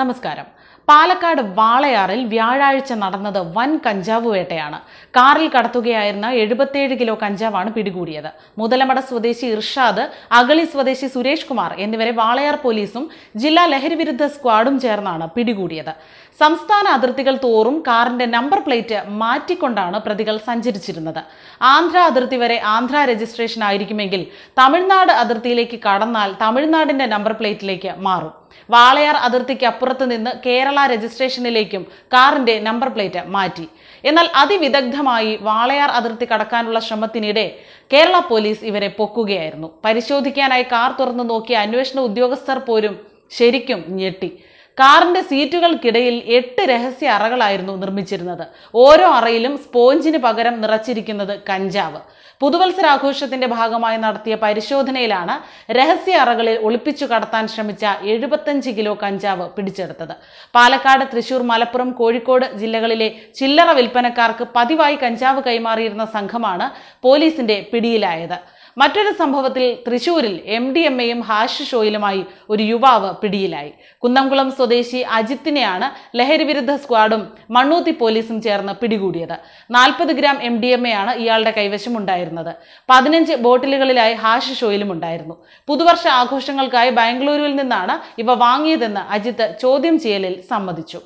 നമസ്കാരം. പാലക്കാട് വാളയാറിൽ വ്യാഴാഴ്ച നടന്നത് വൻ കഞ്ചാവ് വേട്ടയാണ്. കാറിൽ കടത്തുകയായിരുന്ന എഴുപത്തിയേഴ് കിലോ കഞ്ചാവാണ് പിടികൂടിയത്. മുതലമട സ്വദേശി ഇർഷാദ് അഗളി സ്വദേശി സുരേഷ് കുമാർ എന്നിവരെ വാളയാർ പോലീസും ജില്ലാ ലഹരിവിരുദ്ധ സ്ക്വാഡും ചേർന്നാണ് പിടികൂടിയത്. സംസ്ഥാന അതിർത്തികൾ തോറും കാറിന്റെ നമ്പർ പ്ലേറ്റ് മാറ്റിക്കൊണ്ടാണ് പ്രതികൾ സഞ്ചരിച്ചിരുന്നത്. ആന്ധ്ര അതിർത്തി വരെ ആന്ധ്ര രജിസ്ട്രേഷൻ ആയിരിക്കുമെങ്കിൽ തമിഴ്നാട് അതിർത്തിയിലേക്ക് കടന്നാൽ തമിഴ്നാടിന്റെ നമ്പർ പ്ലേറ്റിലേക്ക് മാറും. വാളയാർ അതിർത്തിക്ക് അപ്പുറത്ത് നിന്ന് കേരള രജിസ്ട്രേഷനിലേക്കും കാറിന്റെ നമ്പർ പ്ലേറ്റ് മാറ്റി. എന്നാൽ അതിവിദഗ്ധമായി വാളയാർ അതിർത്തി കടക്കാനുള്ള ശ്രമത്തിനിടെ കേരള പോലീസ് ഇവരെ പൊക്കുകയായിരുന്നു. പരിശോധിക്കാനായി കാർ തുറന്നു നോക്കിയ അന്വേഷണ ഉദ്യോഗസ്ഥർ പോലും ശരിക്കും ഞെട്ടി. കാറിന്റെ സീറ്റുകൾക്കിടയിൽ എട്ട് രഹസ്യ അറകളായിരുന്നു നിർമ്മിച്ചിരുന്നത്. ഓരോ അറയിലും സ്പോഞ്ചിന് പകരം നിറച്ചിരിക്കുന്നത് കഞ്ചാവ്. പുതുവത്സരാഘോഷത്തിന്റെ ഭാഗമായി നടത്തിയ പരിശോധനയിലാണ് രഹസ്യ അറകളിൽ ഒളിപ്പിച്ചു കടത്താൻ ശ്രമിച്ച എഴുപത്തഞ്ച് കിലോ കഞ്ചാവ് പിടിച്ചെടുത്തത്. പാലക്കാട് തൃശൂർ മലപ്പുറം കോഴിക്കോട് ജില്ലകളിലെ ചില്ലറ വിൽപ്പനക്കാർക്ക് പതിവായി കഞ്ചാവ് കൈമാറിയിരുന്ന സംഘമാണ് പോലീസിന്റെ പിടിയിലായത്. മറ്റൊരു സംഭവത്തിൽ തൃശൂരിൽ എം ഡി എം എയും ഹാഷ് ഷോയിലുമായി ഒരു യുവാവ് പിടിയിലായി. കുന്നംകുളം സ്വദേശി അജിത്തിനെയാണ് ലഹരിവിരുദ്ധ സ്ക്വാഡും മണ്ണൂത്തി പോലീസും ചേർന്ന് പിടികൂടിയത്. നാൽപ്പത് gram M D M A ആണ് ഇയാളുടെ കൈവശം ഉണ്ടായിരുന്നത് പതിനഞ്ച് ബോട്ടിലുകളിലായി ഹാഷ് ഷോയിലും ഉണ്ടായിരുന്നു. പുതുവർഷ ആഘോഷങ്ങൾക്കായി ബാംഗ്ലൂരുവിൽ നിന്നാണ് ഇവ വാങ്ങിയതെന്ന് അജിത്ത് ചോദ്യം ചെയ്യലിൽ സമ്മതിച്ചു.